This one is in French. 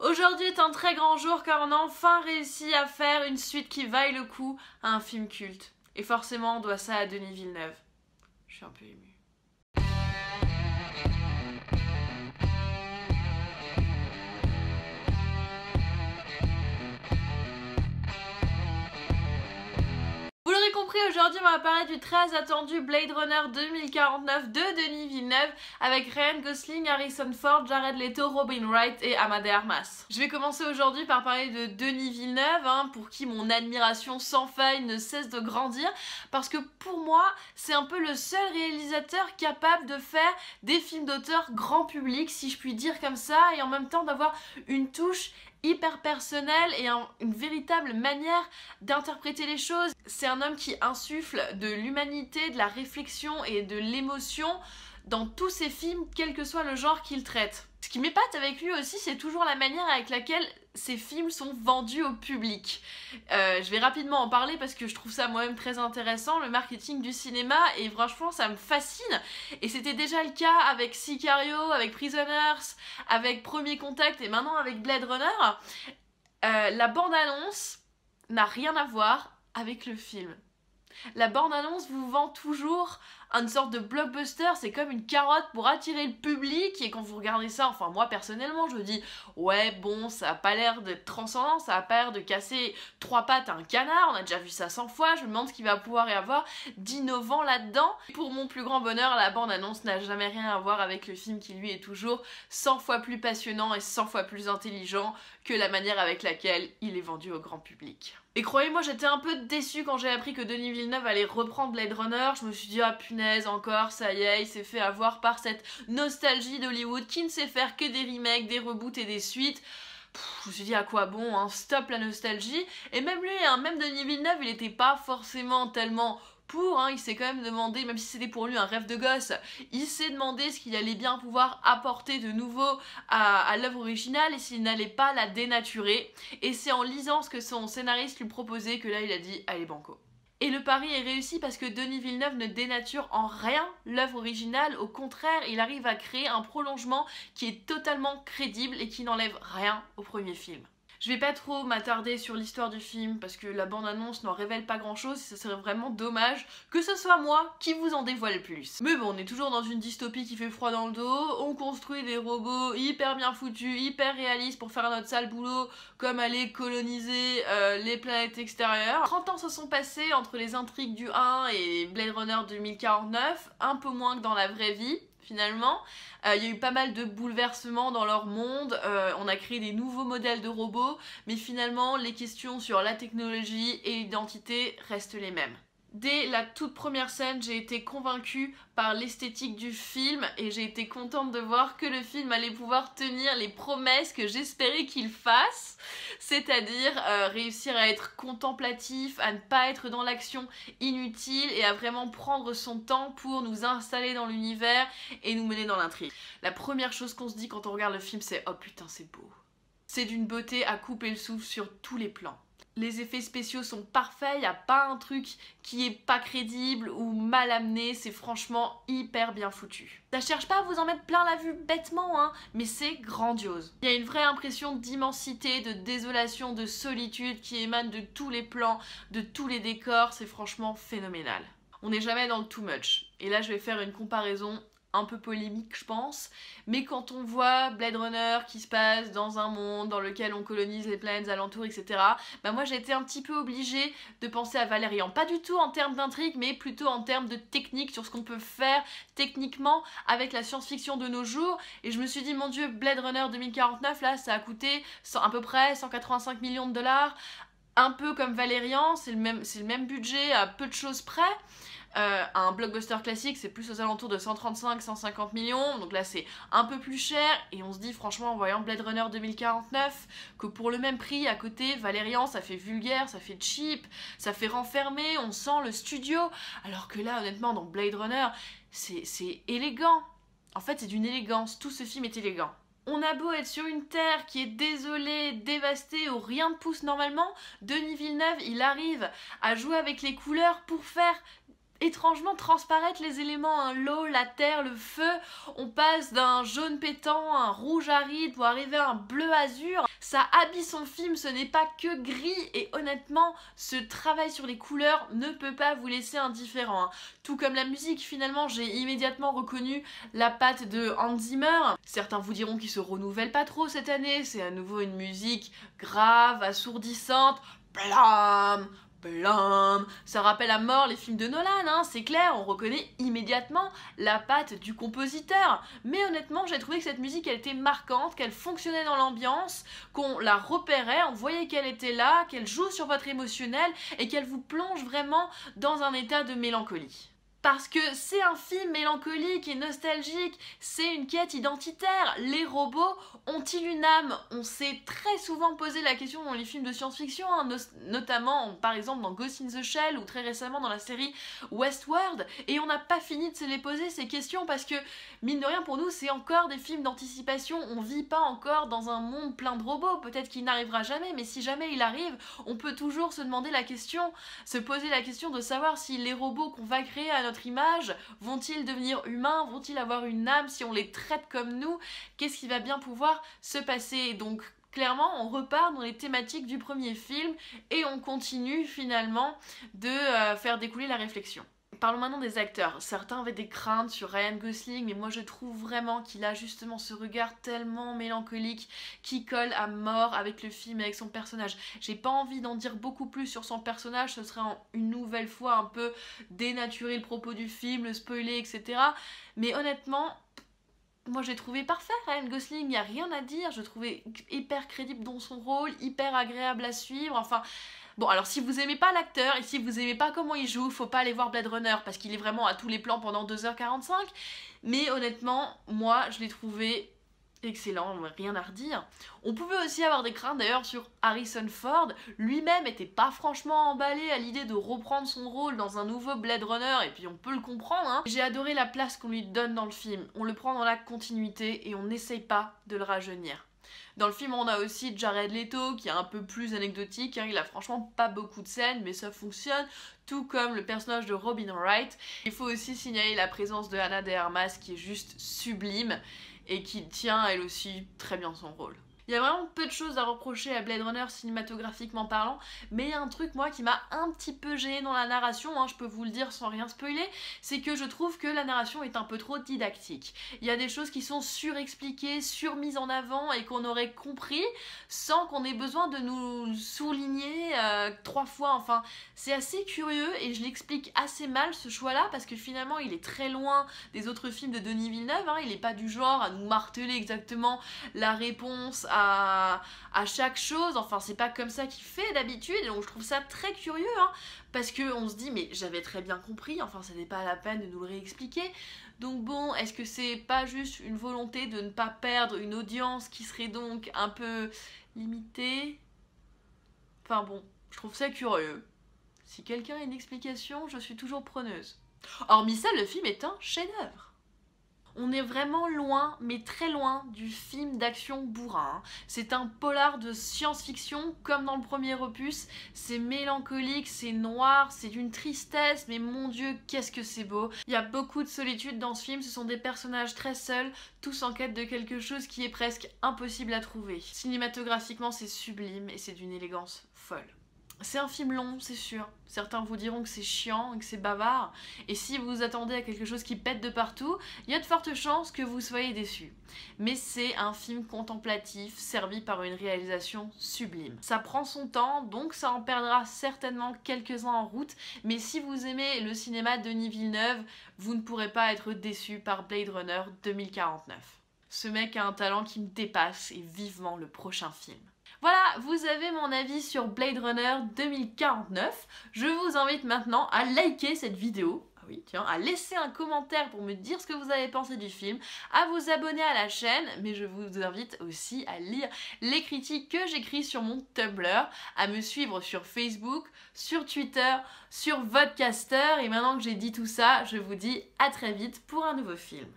Aujourd'hui est un très grand jour car on a enfin réussi à faire une suite qui vaille le coup à un film culte. Et forcément on doit ça à Denis Villeneuve. Je suis un peu émue. Aujourd'hui on va parler du très attendu Blade Runner 2049 de Denis Villeneuve avec Ryan Gosling, Harrison Ford, Jared Leto, Robin Wright et Amade Armas. Je vais commencer aujourd'hui par parler de Denis Villeneuve, hein, pour qui mon admiration sans faille ne cesse de grandir, parce que pour moi c'est un peu le seul réalisateur capable de faire des films d'auteur grand public, si je puis dire comme ça, et en même temps d'avoir une touche hyper personnel et une véritable manière d'interpréter les choses. C'est un homme qui insuffle de l'humanité, de la réflexion et de l'émotion dans tous ses films, quel que soit le genre qu'il traite. Ce qui m'épate avec lui aussi, c'est toujours la manière avec laquelle ses films sont vendus au public. Euh, je vais rapidement en parler parce que je trouve ça moi-même très intéressant, le marketing du cinéma, et franchement ça me fascine. Et c'était déjà le cas avec Sicario, avec Prisoners, avec Premier Contact et maintenant avec Blade Runner. Euh, la bande-annonce n'a rien à voir avec le film. La bande-annonce vous vend toujours une sorte de blockbuster, c'est comme une carotte pour attirer le public et quand vous regardez ça, enfin moi personnellement je dis ouais bon ça a pas l'air d'être transcendant, ça a pas l'air de casser trois pattes à un canard, on a déjà vu ça 100 fois, je me demande ce qu'il va pouvoir y avoir d'innovant là-dedans. Pour mon plus grand bonheur, la bande-annonce n'a jamais rien à voir avec le film qui lui est toujours 100 fois plus passionnant et 100 fois plus intelligent que la manière avec laquelle il est vendu au grand public. Et croyez-moi, j'étais un peu déçue quand j'ai appris que Denis Villeneuve allait reprendre Blade Runner. Je me suis dit, ah punaise, encore, ça y est, il s'est fait avoir par cette nostalgie d'Hollywood qui ne sait faire que des remakes, des reboots et des suites. je me suis dit à quoi bon, hein, stop la nostalgie. Et même lui, hein, même Denis Villeneuve, il n'était pas forcément tellement hein, il s'est quand même demandé, même si c'était pour lui un rêve de gosse, il s'est demandé ce qu'il allait bien pouvoir apporter de nouveau à, à l'œuvre originale et s'il n'allait pas la dénaturer. Et c'est en lisant ce que son scénariste lui proposait que là il a dit allez banco. Et le pari est réussi parce que Denis Villeneuve ne dénature en rien l'œuvre originale, au contraire, il arrive à créer un prolongement qui est totalement crédible et qui n'enlève rien au premier film. Je vais pas trop m'attarder sur l'histoire du film parce que la bande-annonce n'en révèle pas grand-chose et ce serait vraiment dommage que ce soit moi qui vous en dévoile plus. Mais bon, on est toujours dans une dystopie qui fait froid dans le dos, on construit des robots hyper bien foutus, hyper réalistes pour faire notre sale boulot comme aller coloniser euh, les planètes extérieures. 30 ans se sont passés entre les intrigues du 1 et Blade Runner 2049, un peu moins que dans la vraie vie finalement. Euh, il y a eu pas mal de bouleversements dans leur monde, euh, on a créé des nouveaux modèles de robots, mais finalement les questions sur la technologie et l'identité restent les mêmes. Dès la toute première scène, j'ai été convaincue par l'esthétique du film et j'ai été contente de voir que le film allait pouvoir tenir les promesses que j'espérais qu'il fasse, c'est-à-dire euh, réussir à être contemplatif, à ne pas être dans l'action inutile et à vraiment prendre son temps pour nous installer dans l'univers et nous mener dans l'intrigue. La première chose qu'on se dit quand on regarde le film, c'est « Oh putain, c'est beau !» C'est d'une beauté à couper le souffle sur tous les plans les effets spéciaux sont parfaits, il n'y a pas un truc qui est pas crédible ou mal amené, c'est franchement hyper bien foutu. Ça cherche pas à vous en mettre plein la vue bêtement, hein, mais c'est grandiose. Il y a une vraie impression d'immensité, de désolation, de solitude qui émane de tous les plans, de tous les décors, c'est franchement phénoménal. On n'est jamais dans le too much. Et là, je vais faire une comparaison un peu polémique je pense, mais quand on voit Blade Runner qui se passe dans un monde dans lequel on colonise les planètes alentours, etc., bah moi j'ai été un petit peu obligée de penser à Valérian, pas du tout en termes d'intrigue, mais plutôt en termes de technique, sur ce qu'on peut faire techniquement avec la science-fiction de nos jours, et je me suis dit, mon dieu, Blade Runner 2049, là, ça a coûté à peu près 185 millions de dollars, un peu comme Valérian, c'est le, même, budget à peu de choses près, euh, un blockbuster classique, c'est plus aux alentours de 135-150 millions, donc là c'est un peu plus cher, et on se dit franchement en voyant Blade Runner 2049 que pour le même prix à côté, Valérian ça fait vulgaire, ça fait cheap, ça fait renfermer, on sent le studio, alors que là honnêtement dans Blade Runner c'est élégant. En fait c'est d'une élégance, tout ce film est élégant. On a beau être sur une terre qui est désolée, dévastée, où rien ne pousse normalement, Denis Villeneuve, il arrive à jouer avec les couleurs pour faire étrangement transparaître les éléments, hein, l'eau, la terre, le feu. On passe d'un jaune pétant un rouge aride pour arriver à un bleu azur. Ça habille son film, ce n'est pas que gris et honnêtement, ce travail sur les couleurs ne peut pas vous laisser indifférent. Hein. Tout comme la musique, finalement, j'ai immédiatement reconnu la patte de Hans Zimmer. Certains vous diront qu'il se renouvelle pas trop cette année, c'est à nouveau une musique grave, assourdissante, blam, Blam Ça rappelle à mort les films de Nolan, hein, c'est clair, on reconnaît immédiatement la patte du compositeur. Mais honnêtement, j'ai trouvé que cette musique, elle était marquante, qu'elle fonctionnait dans l'ambiance, qu'on la repérait, on voyait qu'elle était là, qu'elle joue sur votre émotionnel et qu'elle vous plonge vraiment dans un état de mélancolie parce que c'est un film mélancolique et nostalgique, c'est une quête identitaire. Les robots ont-ils une âme? On s'est très souvent posé la question dans les films de science-fiction, hein, notamment par exemple dans Ghost in the Shell ou très récemment dans la série Westworld, et on n'a pas fini de se les poser ces questions parce que, mine de rien, pour nous, c'est encore des films d'anticipation, on vit pas encore dans un monde plein de robots, peut-être qu'il n'arrivera jamais, mais si jamais il arrive, on peut toujours se demander la question, se poser la question de savoir si les robots qu'on va créer à image Vont-ils devenir humains? Vont-ils avoir une âme si on les traite comme nous? Qu'est-ce qui va bien pouvoir se passer? Donc clairement, on repart dans les thématiques du premier film et on continue finalement de euh, faire découler la réflexion. Parlons maintenant des acteurs. Certains avaient des craintes sur Ryan Gosling, mais moi je trouve vraiment qu'il a justement ce regard tellement mélancolique qui colle à mort avec le film, avec son personnage. J'ai pas envie d'en dire beaucoup plus sur son personnage, ce serait une nouvelle fois un peu dénaturer le propos du film, le spoiler, etc. Mais honnêtement, moi j'ai trouvé parfait Ryan Gosling, il n'y a rien à dire, je trouvais hyper crédible dans son rôle, hyper agréable à suivre, enfin Bon, alors si vous aimez pas l'acteur et si vous aimez pas comment il joue, faut pas aller voir Blade Runner parce qu'il est vraiment à tous les plans pendant 2h45. Mais honnêtement, moi, je l'ai trouvé excellent, rien à redire. On pouvait aussi avoir des craintes d'ailleurs sur Harrison Ford. Lui-même était pas franchement emballé à l'idée de reprendre son rôle dans un nouveau Blade Runner, et puis on peut le comprendre. Hein. J'ai adoré la place qu'on lui donne dans le film. On le prend dans la continuité et on n'essaye pas de le rajeunir. Dans le film, on a aussi Jared Leto qui est un peu plus anecdotique. Hein. Il a franchement pas beaucoup de scènes, mais ça fonctionne. Tout comme le personnage de Robin Wright. Il faut aussi signaler la présence de Anna de Armas qui est juste sublime et qui tient elle aussi très bien son rôle. Il y a vraiment peu de choses à reprocher à Blade Runner cinématographiquement parlant, mais il y a un truc moi qui m'a un petit peu gêné dans la narration, hein, je peux vous le dire sans rien spoiler, c'est que je trouve que la narration est un peu trop didactique. Il y a des choses qui sont surexpliquées, surmises en avant et qu'on aurait compris sans qu'on ait besoin de nous souligner euh, trois fois. Enfin, c'est assez curieux et je l'explique assez mal ce choix-là parce que finalement il est très loin des autres films de Denis Villeneuve. Hein. il n'est pas du genre à nous marteler exactement la réponse à à, chaque chose. Enfin, c'est pas comme ça qu'il fait d'habitude. Donc, je trouve ça très curieux. Hein, parce qu'on se dit, mais j'avais très bien compris. Enfin, ça n'est pas la peine de nous le réexpliquer. Donc, bon, est-ce que c'est pas juste une volonté de ne pas perdre une audience qui serait donc un peu limitée? Enfin, bon, je trouve ça curieux. Si quelqu'un a une explication, je suis toujours preneuse. Hormis ça, le film est un chef-d'œuvre. On est vraiment loin, mais très loin, du film d'action bourrin. C'est un polar de science-fiction, comme dans le premier opus. C'est mélancolique, c'est noir, c'est d'une tristesse, mais mon dieu, qu'est-ce que c'est beau. Il y a beaucoup de solitude dans ce film, ce sont des personnages très seuls, tous en quête de quelque chose qui est presque impossible à trouver. Cinématographiquement, c'est sublime et c'est d'une élégance folle. C'est un film long, c'est sûr. Certains vous diront que c'est chiant que c'est bavard. Et si vous vous attendez à quelque chose qui pète de partout, il y a de fortes chances que vous soyez déçus. Mais c'est un film contemplatif, servi par une réalisation sublime. Ça prend son temps, donc ça en perdra certainement quelques-uns en route. Mais si vous aimez le cinéma de Denis Villeneuve, vous ne pourrez pas être déçu par Blade Runner 2049. Ce mec a un talent qui me dépasse et vivement le prochain film. Voilà, vous avez mon avis sur Blade Runner 2049. Je vous invite maintenant à liker cette vidéo ah oui, tiens, à laisser un commentaire pour me dire ce que vous avez pensé du film, à vous abonner à la chaîne, mais je vous invite aussi à lire les critiques que j'écris sur mon Tumblr, à me suivre sur Facebook, sur Twitter, sur Vodcaster, et maintenant que j'ai dit tout ça, je vous dis à très vite pour un nouveau film.